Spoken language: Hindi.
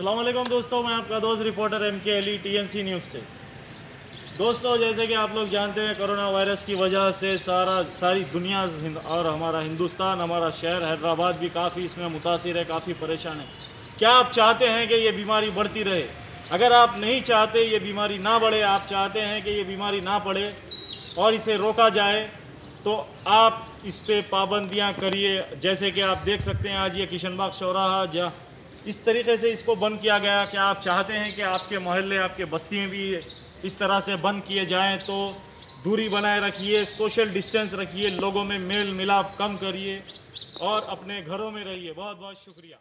असलम दोस्तों, मैं आपका दोस्त रिपोर्टर एम के अली टी न्यूज़ से। दोस्तों, जैसे कि आप लोग जानते हैं, कोरोना वायरस की वजह से सारा, सारी दुनिया और हमारा हिंदुस्तान, हमारा शहर हैदराबाद भी काफ़ी इसमें मुतासर है, काफ़ी परेशान है। क्या आप चाहते हैं कि ये बीमारी बढ़ती रहे? अगर आप नहीं चाहते ये बीमारी ना बढ़े, आप चाहते हैं कि ये बीमारी ना पड़े और इसे रोका जाए तो आप इस पर पाबंदियाँ करिए। जैसे कि आप देख सकते हैं, आज ये किशनबाग चौराहा, जहाँ इस तरीके से इसको बंद किया गया। क्या आप चाहते हैं कि आपके मोहल्ले, आपके बस्तियाँ भी इस तरह से बंद किए जाएँ? तो दूरी बनाए रखिए सोशल डिस्टेंस रखिए, लोगों में मेल मिलाप कम करिए और अपने घरों में रहिए। बहुत बहुत शुक्रिया।